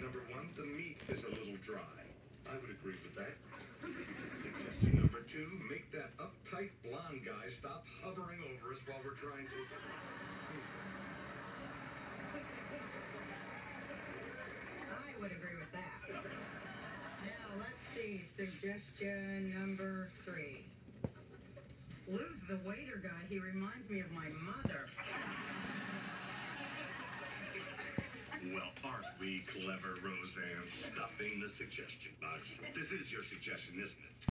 number one, the meat is a little dry. I would agree with that. Suggestion number two, make that uptight blonde guy stop hovering over us while we're trying to. I would agree with that. Now, let's see. Suggestion number three. Lose the waiter guy. He reminds me of my mother. Clever, Roseanne? Stuffing the suggestion box. This is your suggestion, isn't it?